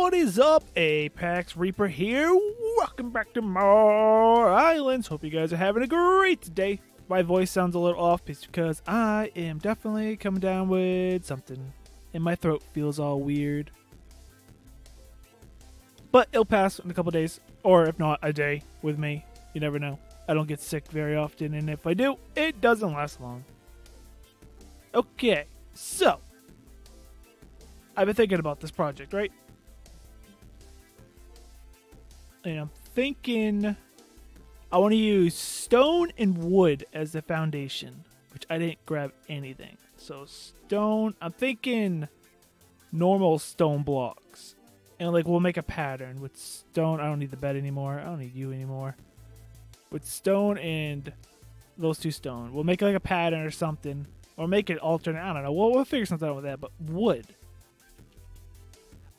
What is up? Apex Reaper here. Welcome back to Mar Ylands. Hope you guys are having a great day. My voice sounds a little off because I am definitely coming down with something. And my throat feels all weird. But it'll pass in a couple days, or if not, a day with me. You never know. I don't get sick very often, and if I do, it doesn't last long. Okay, so I've been thinking about this project, right? And I'm thinking I want to use stone and wood as the foundation, which I didn't grab anything. So stone, I'm thinking normal stone blocks. And like we'll make a pattern with stone. I don't need the bed anymore. I don't need you anymore. With stone and those two stone. We'll make like a pattern or something. Or make it alternate. I don't know. We'll, we'll figure something out with that. But wood.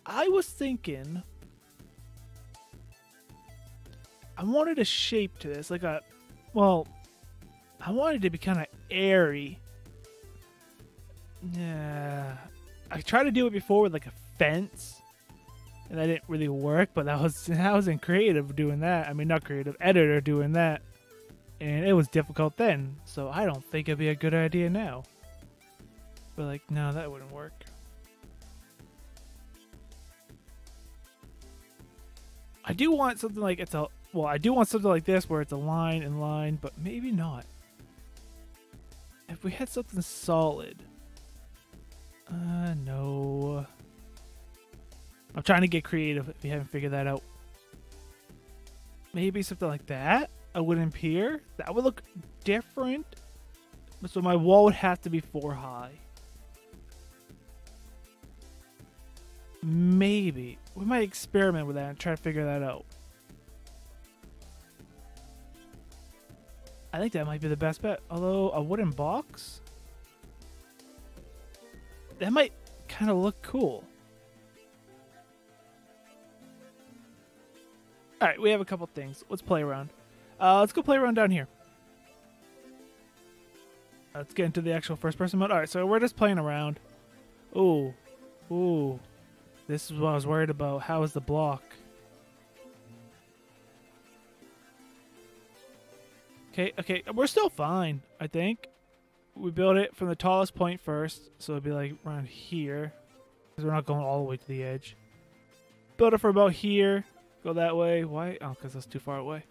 I was thinking I wanted a shape to this, like a well, I wanted to be kind of airy. Yeah, I tried to do it before with like a fence, and that didn't really work. But that was that was in creative doing that. I mean, not creative editor doing that, and it was difficult then. So I don't think it'd be a good idea now. But like, no, that wouldn't work. I do want something like it's a well, I do want something like this where it's a line and line, but maybe not. If we had something solid. Uh, no. I'm trying to get creative if you haven't figured that out. Maybe something like that? A wooden pier? That would look different. So my wall would have to be four high. Maybe. We might experiment with that and try to figure that out. I think that might be the best bet. Although, a wooden box? That might kind of look cool. Alright, we have a couple things. Let's play around. Uh, let's go play around down here. Let's get into the actual first person mode. Alright, so we're just playing around. Ooh. Ooh. This is what I was worried about. How is the block? Okay, okay, we're still fine, I think. We build it from the tallest point first, so it'd be like around here. Because we're not going all the way to the edge. Build it for about here. Go that way. Why? Oh, because that's too far away.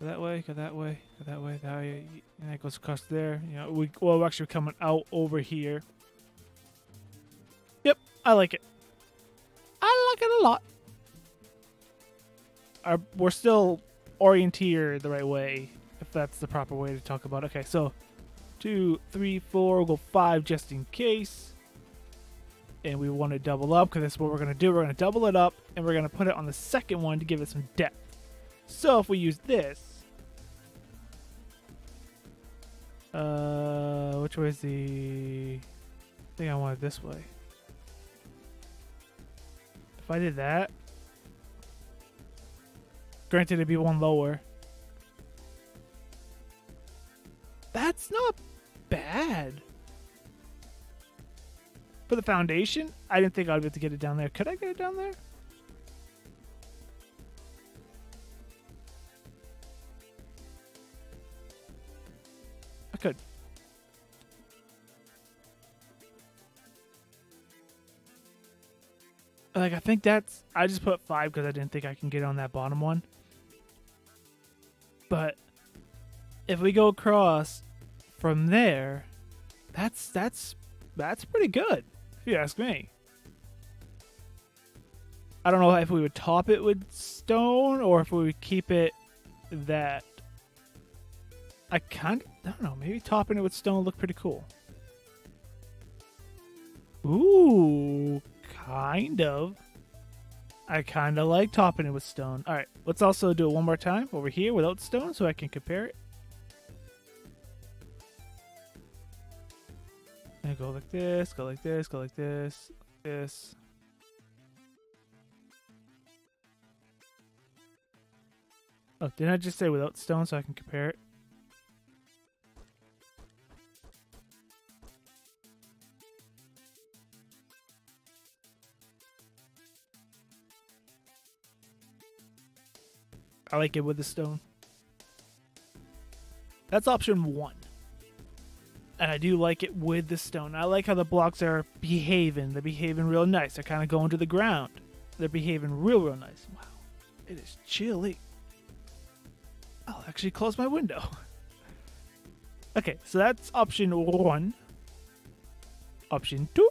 Go that way, go that way, go that way, that way. And it goes across there. You know, we, well, we're actually coming out over here. Yep, I like it. I like it a lot. Our, we're still orienteered the right way that's the proper way to talk about it. Okay, so two, three, four, we'll go five just in case. And we want to double up because that's what we're going to do. We're going to double it up and we're going to put it on the second one to give it some depth. So if we use this, uh, which way is the, I think I want it this way. If I did that, granted it'd be one lower, That's not bad. For the foundation, I didn't think I'd be able to get it down there. Could I get it down there? I could. Like, I think that's... I just put five because I didn't think I can get on that bottom one. But if we go across from there, that's that's that's pretty good, if you ask me. I don't know if we would top it with stone or if we would keep it that. I kind I don't know, maybe topping it with stone look pretty cool. Ooh, kind of. I kind of like topping it with stone. All right, let's also do it one more time over here without stone so I can compare it. And go like this, go like this, go like this, this. Oh, didn't I just say without stone so I can compare it? I like it with the stone. That's option one. And I do like it with the stone. I like how the blocks are behaving. They're behaving real nice. They're kind of going to the ground. They're behaving real, real nice. Wow. It is chilly. I'll actually close my window. Okay, so that's option one. Option two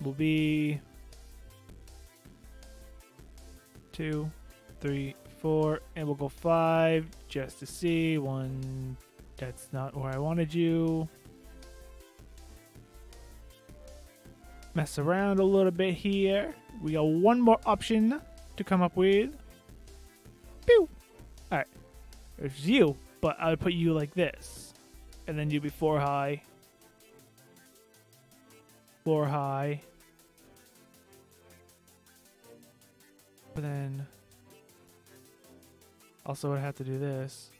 will be two, three, four, and we'll go five just to see. One, that's not where I wanted you. Mess around a little bit here. We got one more option to come up with. Pew! Alright. There's you, but I would put you like this. And then you'd be four high. Four high. But then also would have to do this.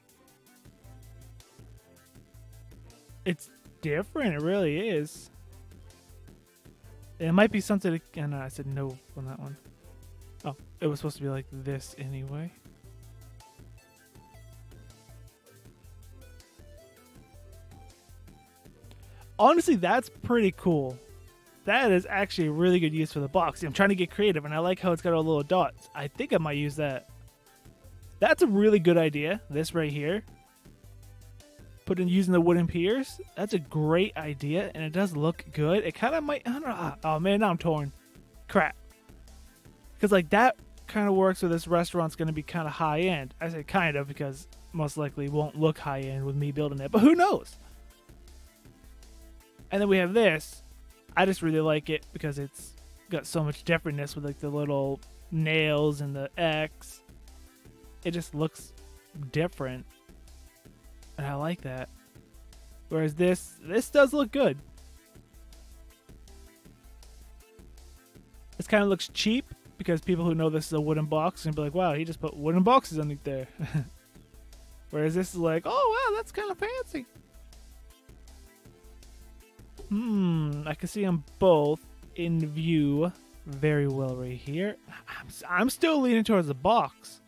It's different, it really is. It might be something and I said no on that one. Oh, it was supposed to be like this anyway. Honestly, that's pretty cool. That is actually a really good use for the box. I'm trying to get creative, and I like how it's got all little dots. I think I might use that. That's a really good idea. This right here. Put in using the wooden piers. That's a great idea, and it does look good. It kind of might. I don't know. Ah, oh man, now I'm torn. Crap. Because like that kind of works where this restaurant's going to be kind of high end. I say kind of because most likely won't look high end with me building it, but who knows? And then we have this. I just really like it because it's got so much differentness with like the little nails and the X. It just looks different. And I like that. Whereas this this does look good. This kind of looks cheap because people who know this is a wooden box and be like, wow, he just put wooden boxes underneath there. Whereas this is like, oh wow, that's kind of fancy. Hmm, I can see them both in view very well right here. I'm, I'm still leaning towards the box.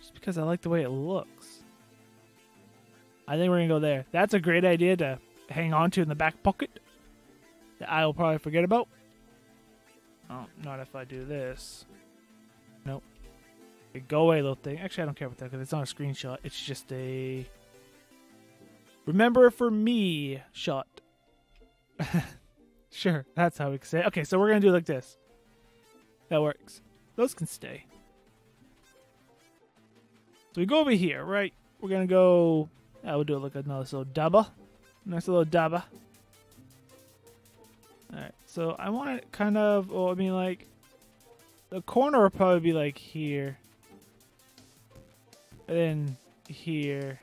Just because I like the way it looks. I think we're to go there. That's a great idea to hang on to in the back pocket. That I will probably forget about. Oh, not if I do this. Nope. Okay, go away, little thing. Actually, I don't care about that because it's not a screenshot. It's just a Remember for me shot. sure, that's how we can say it. Okay, so we're to do like this. That works. Those can stay. So we go over here, right? We're to go... I will do it like a nice little dabba. Nice little dabba. Alright, so I want it kind of... Well, I mean, like... The corner will probably be like here. And then here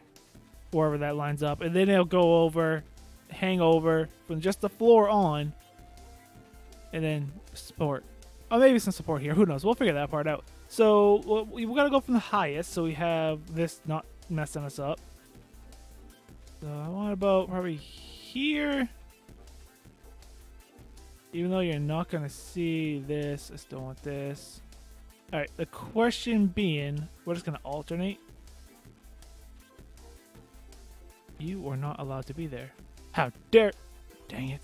wherever that lines up, and then it'll go over, hang over from just the floor on, and then support. Oh, maybe some support here. Who knows? We'll figure that part out. So well, we gotta go from the highest, so we have this not messing us up. So I want about probably here. Even though you're not gonna see this, I still want this. Alright, the question being, we're just gonna alternate. You are not allowed to be there. How dare... Dang it.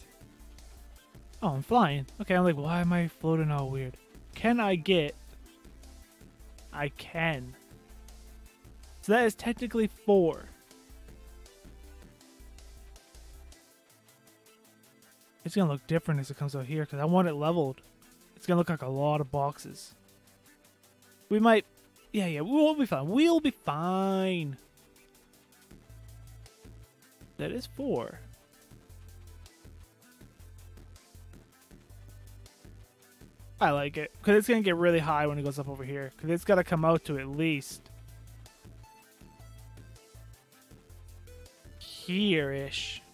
Oh, I'm flying. Okay, I'm like, why am I floating all weird? Can I get... I can. So that is technically four. It's gonna look different as it comes out here because I want it leveled. It's gonna look like a lot of boxes. We might... Yeah, yeah, we'll be fine. We'll be fine. That is four. I like it. Because it's to get really high when it goes up over here. Because it's got to come out to at least... Here-ish. It's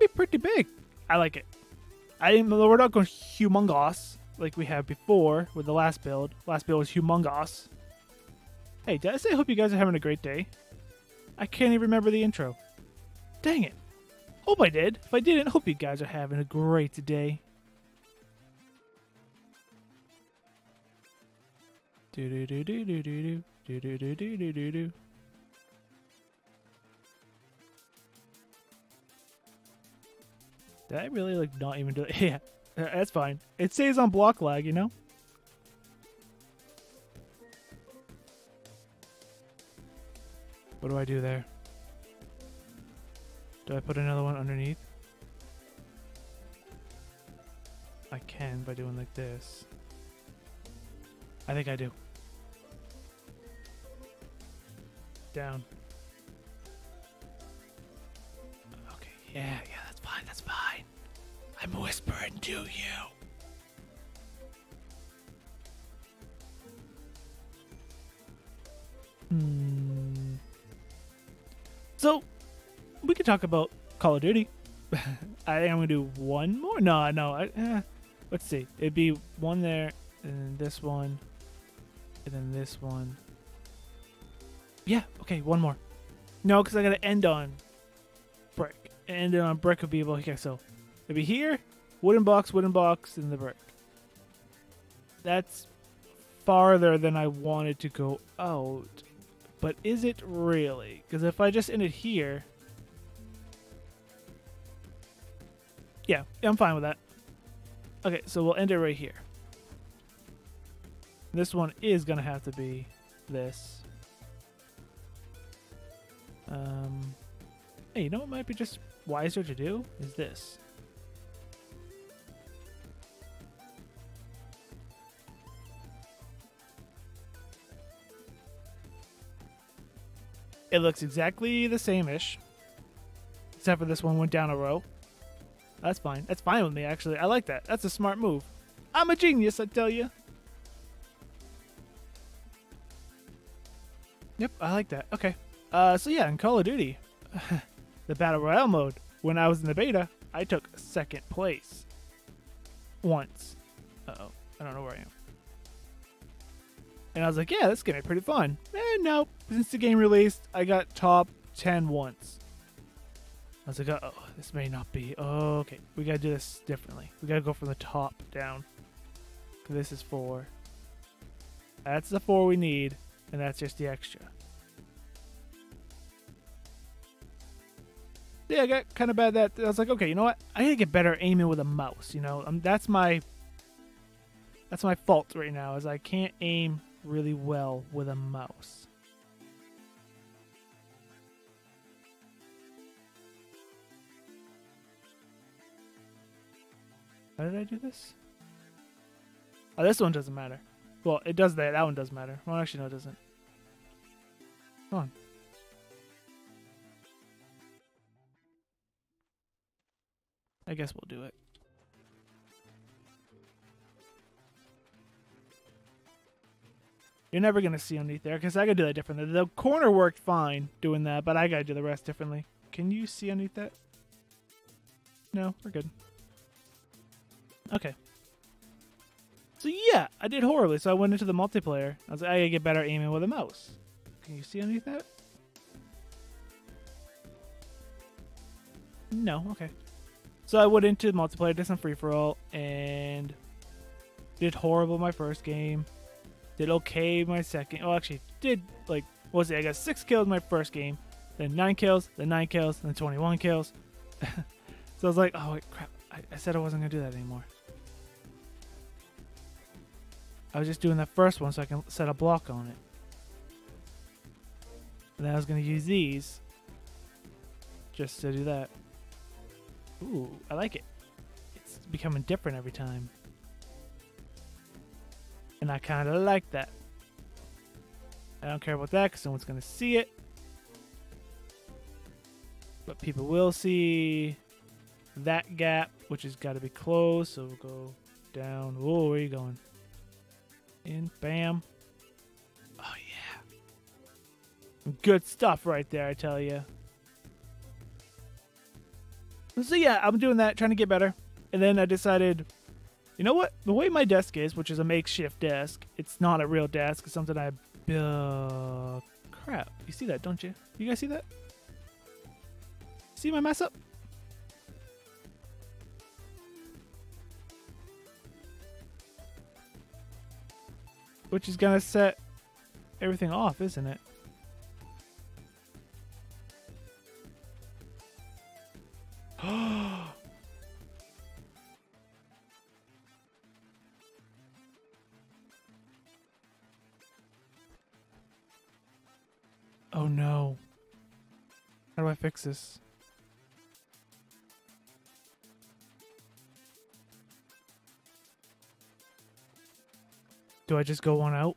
to be pretty big. I like it. I didn't, we're not going humongous like we have before with the last build. Last build was humongous. Hey, did I say hope you guys are having a great day? I can't even remember the intro. Dang it. Hope I did. If I didn't, hope you guys are having a great day. Do do do do do do do do do do do do do. Did I really like not even do it? Yeah, uh, that's fine. It stays on block lag, you know. What do I do there? Do I put another one underneath? I can by doing like this. I think I do. Down. Okay, yeah, yeah, I'm whispering to you. Hmm. So, we could talk about Call of Duty. I think I'm gonna do one more. No, no. I, eh. Let's see. It'd be one there, and then this one, and then this one. Yeah. Okay. One more. No, because I gotta end on brick. End on brick would be able. Okay, so it'd here, wooden box, wooden box, and the brick. That's farther than I wanted to go out. But is it really? Because if I just end it here. Yeah, I'm fine with that. Okay, so we'll end it right here. This one is going to have to be this. Um, hey, you know what might be just wiser to do? Is this. It looks exactly the same-ish. Except for this one went down a row. That's fine. That's fine with me, actually. I like that. That's a smart move. I'm a genius, I tell you. Yep, I like that. Okay. Uh, so yeah, in Call of Duty, the Battle Royale mode, when I was in the beta, I took second place. Once. Uh-oh. I don't know where I am. And I was like, yeah, this is going to be pretty fun. Eh, nope. Since the game released, I got top 10 once. I was like, oh, this may not be. Oh, okay. We gotta do this differently. We gotta go from the top down. This is four. That's the four we need, and that's just the extra. Yeah, I got kind of bad that I was like, okay, you know what? I to get better aiming with a mouse. You know, um, that's my that's my fault right now, is I can't aim really well with a mouse. How did I do this? Oh, this one doesn't matter. Well, it does that. That one does matter. Well, actually, no, it doesn't. Come on. I guess we'll do it. You're never gonna see underneath there because I gotta do that differently. The corner worked fine doing that, but I gotta do the rest differently. Can you see underneath that? No, we're good. Okay. So yeah, I did horribly. So I went into the multiplayer. I was like, I gotta get better aiming with a mouse. Can you see underneath that? No, okay. So I went into the multiplayer, did some free for all, and did horrible my first game. Did okay my second. Oh, actually, did like what was it? I got six kills my first game, then nine kills, then nine kills, then twenty-one kills. so I was like, oh crap! I, I said I wasn't gonna do that anymore. I was just doing that first one so I can set a block on it. And then I was gonna use these just to do that. Ooh, I like it. It's becoming different every time. And I kind of like that. I don't care about that because someone's going to see it. But people will see that gap, which has got to be closed. So we'll go down. Whoa, where are you going? In, bam. Oh, yeah. Good stuff right there, I tell you. So yeah, I'm doing that, trying to get better. And then I decided, you know what? The way my desk is, which is a makeshift desk, it's not a real desk. It's something I built. Crap. You see that, don't you? You guys see that? See my mess up? Which is gonna set everything off, isn't it? oh no. How do I fix this? Do I just go one out?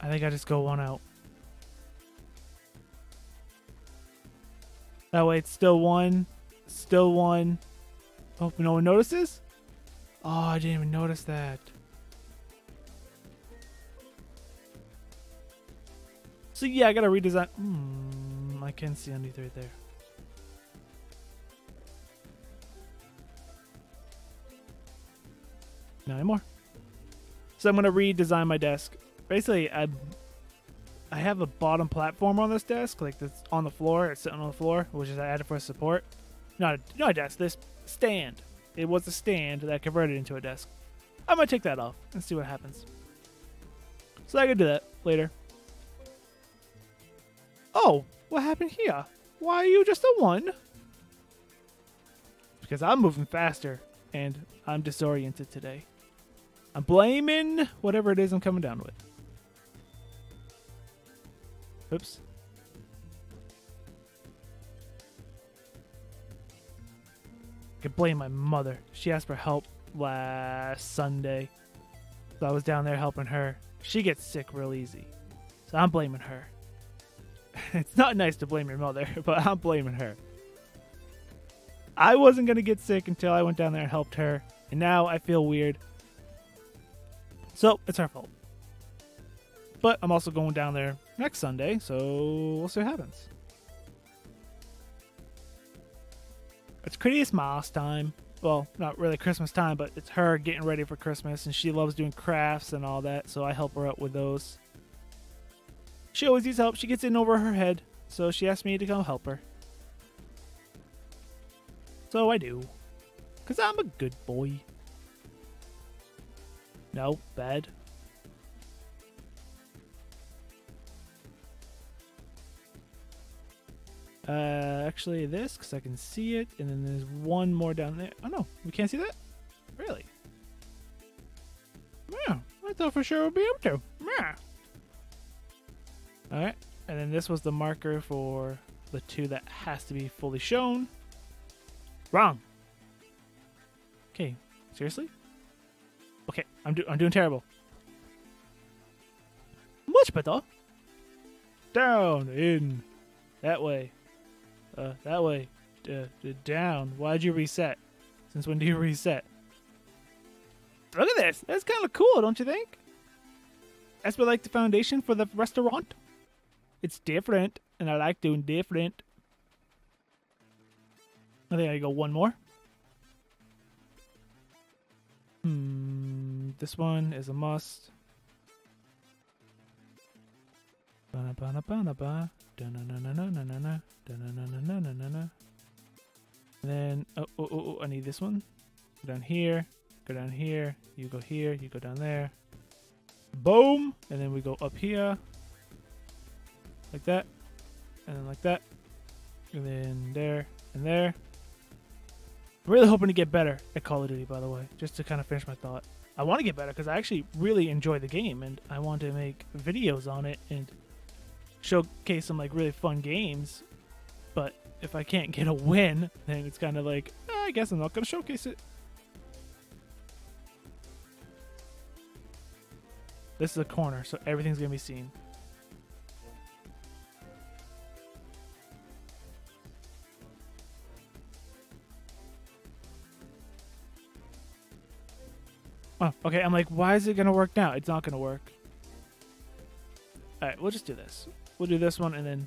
I think I just go one out. That way it's still one. Still one. Hope oh, no one notices? Oh, I didn't even notice that. So yeah, I gotta redesign. Hmm, I can see underneath right there. Not anymore. So I'm gonna redesign my desk. Basically, I I have a bottom platform on this desk, like that's on the floor. It's sitting on the floor, which is I added for support. Not a, not a desk. This stand. It was a stand that I converted into a desk. I'm gonna take that off and see what happens. So I can do that later. Oh, what happened here? Why are you just a one? Because I'm moving faster and I'm disoriented today. I'm blaming whatever it is I'm coming down with. Oops. I can blame my mother. She asked for help last Sunday. So I was down there helping her. She gets sick real easy. So I'm blaming her. it's not nice to blame your mother, but I'm blaming her. I wasn't going to get sick until I went down there and helped her. And now I feel weird. So it's our fault. But I'm also going down there next Sunday, so we'll see what happens. It's Christmas time. Well, not really Christmas time, but it's her getting ready for Christmas, and she loves doing crafts and all that, so I help her out with those. She always needs help. She gets in over her head, so she asked me to come help her. So I do. Because I'm a good boy. No, bad. Uh, actually this, because I can see it, and then there's one more down there. Oh no, we can't see that? Really? Yeah, I thought for sure we'd be able to. Yeah. Alright, and then this was the marker for the two that has to be fully shown. Wrong. Okay, seriously? Okay, I'm, do I'm doing terrible. Much better. Down, in, that way, uh, that way, uh, down. Why'd you reset? Since when do you reset? Look at this. That's kind of cool, don't you think? That's what like the foundation for the restaurant. It's different, and I like doing different. I think I go one more. Hmm, this one is a must. And then, oh, oh, oh, oh, I need this one. Go down here, go down here, you go here, you go down there. Boom! And then we go up here, like that, and then like that, and then there, and there. I'm really hoping to get better at Call of Duty, by the way, just to kind of finish my thought. I want to get better because I actually really enjoy the game and I want to make videos on it and showcase some like really fun games. But if I can't get a win, then it's kind of like, eh, I guess I'm not going to showcase it. This is a corner, so everything's going to be seen. Oh, okay. I'm like, why is it gonna work now? It's not gonna work. All right, we'll just do this. We'll do this one, and then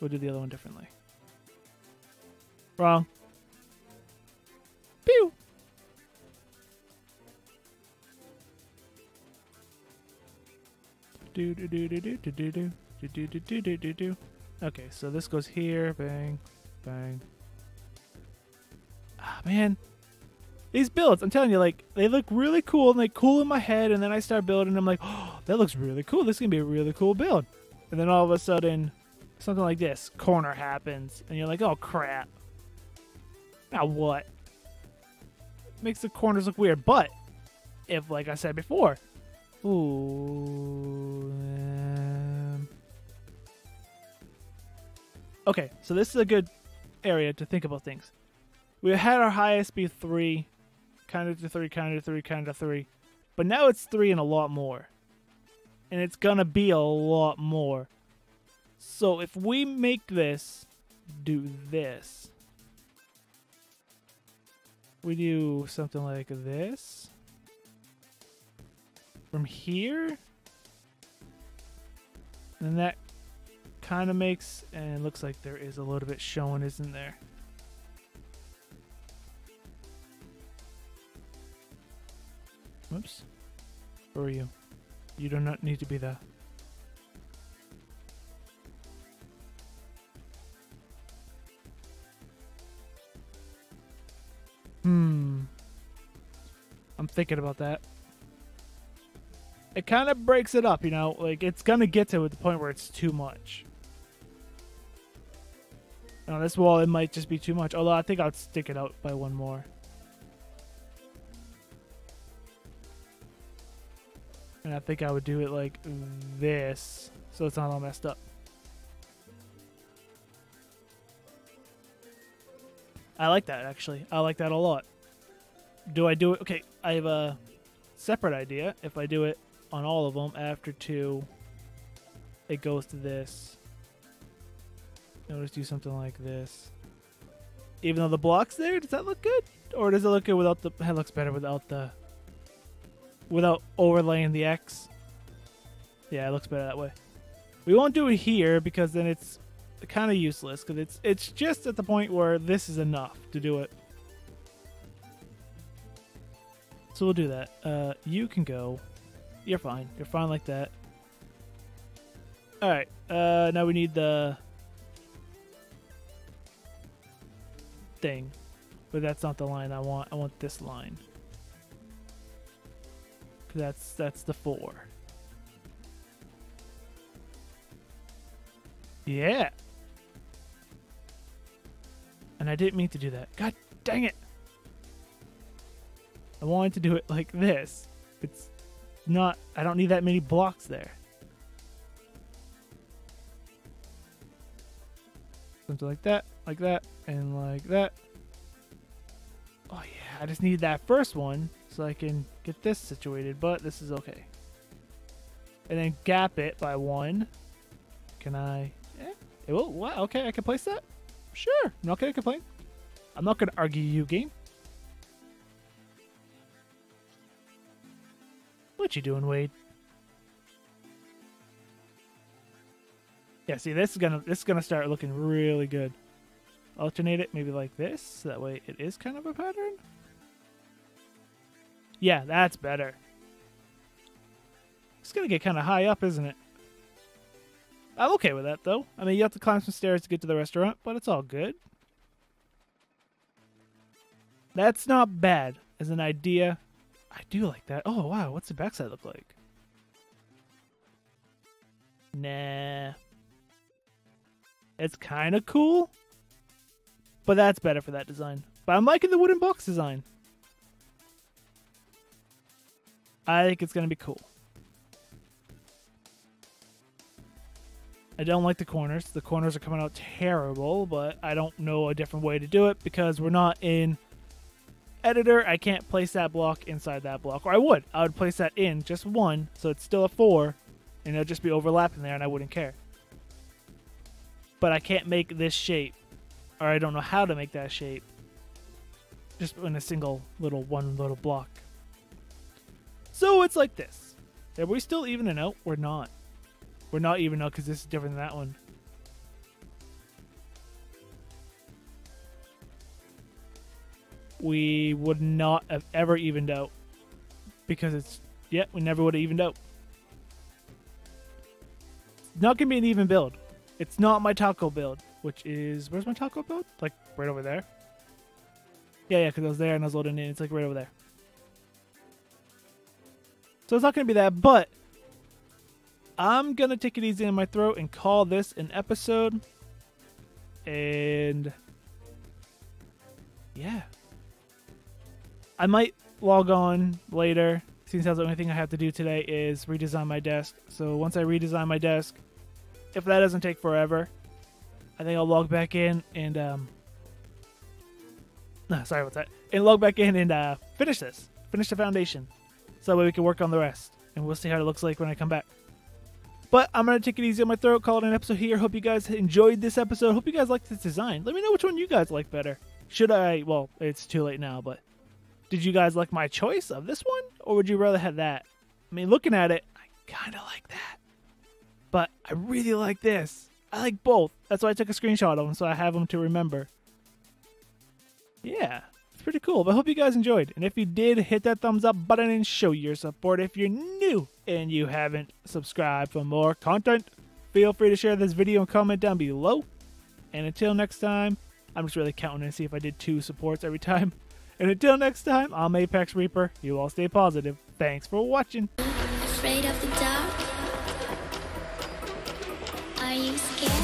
we'll do the other one differently. Wrong. Pew. Do do do do do do do do do do do do do. Okay, so this goes here. Bang, bang. Ah, man. These builds, I'm telling you, like they look really cool and they cool in my head. And then I start building. And I'm like, oh, that looks really cool. This is gonna be a really cool build. And then all of a sudden, something like this corner happens, and you're like, oh crap. Now what? Makes the corners look weird. But if, like I said before, ooh. um, Okay, so this is a good area to think about things. We had our highest be three, of to three, kind of three, kind of three, but now it's three and a lot more, and it's gonna be a lot more. So if we make this do this, we do something like this. From here, and that kind of makes and looks like there is a little bit showing isn't there Whoops. Who are you? You do not need to be there. Hmm. I'm thinking about that. It kind of breaks it up, you know? Like, it's going to get to the point where it's too much. On this wall, it might just be too much. Although, I think I'd stick it out by one more. And I think I would do it like this, so it's not all messed up. I like that, actually. I like that a lot. Do I do it? Okay, I have a separate idea. If I do it on all of them, after two, it goes to this. Notice do something like this. Even though the block's there, does that look good? Or does it look good without the... It looks better without the without overlaying the X. Yeah, it looks better that way. We won't do it here because then it's kind of useless because it's it's just at the point where this is enough to do it. So we'll do that. Uh, you can go. You're fine. You're fine like that. All right. Uh, now we need the thing, but that's not the line I want. I want this line. That's that's the four. Yeah. And I didn't mean to do that. God dang it. I wanted to do it like this. It's not, I don't need that many blocks there. Something like that, like that, and like that. Oh yeah, I just need that first one so I can get this situated, but this is okay. And then gap it by one. Can I? Eh, it will. What? Okay, I can place that. Sure. I'm not gonna complain. I'm not gonna argue you, game. What you doing, Wade? Yeah, see, this is gonna this is gonna start looking really good. Alternate it maybe like this, so that way it is kind of a pattern. Yeah, that's better. It's gonna get kind of high up, isn't it? I'm okay with that, though. I mean, you have to climb some stairs to get to the restaurant, but it's all good. That's not bad as an idea. I do like that. Oh, wow. What's the backside look like? Nah. It's kind of cool. But that's better for that design. But I'm liking the wooden box design. I think it's going to be cool. I don't like the corners. The corners are coming out terrible, but I don't know a different way to do it because we're not in editor. I can't place that block inside that block. Or I would. I would place that in just one, so it's still a four, and it'll just be overlapping there, and I wouldn't care. But I can't make this shape, or I don't know how to make that shape, just in a single little one little block. So it's like this. Are we still evening out? We're not. We're not even out because this is different than that one. We would not have ever evened out because it's yeah, we never would have evened out. Not gonna be an even build. It's not my taco build, which is where's my taco build? Like right over there. Yeah, yeah, because I was there and I was loading in. It's like right over there. So it's not going to be that, but I'm going to take it easy in my throat and call this an episode. And yeah. I might log on later, since that's the only thing I have to do today is redesign my desk. So once I redesign my desk, if that doesn't take forever, I think I'll log back in and um no, sorry about that. And log back in and uh finish this. Finish the foundation. So that way we can work on the rest. And we'll see how it looks like when I come back. But I'm gonna take it easy on my throat, call it an episode here. Hope you guys enjoyed this episode. Hope you guys liked this design. Let me know which one you guys like better. Should I well, it's too late now, but did you guys like my choice of this one? Or would you rather have that? I mean looking at it, I kinda like that. But I really like this. I like both. That's why I took a screenshot of them so I have them to remember. Yeah, pretty cool. But I hope you guys enjoyed. And if you did, hit that thumbs up button and show your support. If you're new and you haven't subscribed for more content, feel free to share this video and comment down below. And until next time, I'm just really counting to see if I did two supports every time. And until next time, I'm Apex Reaper. You all stay positive. Thanks for watching. Afraid of the dark? Are you scared?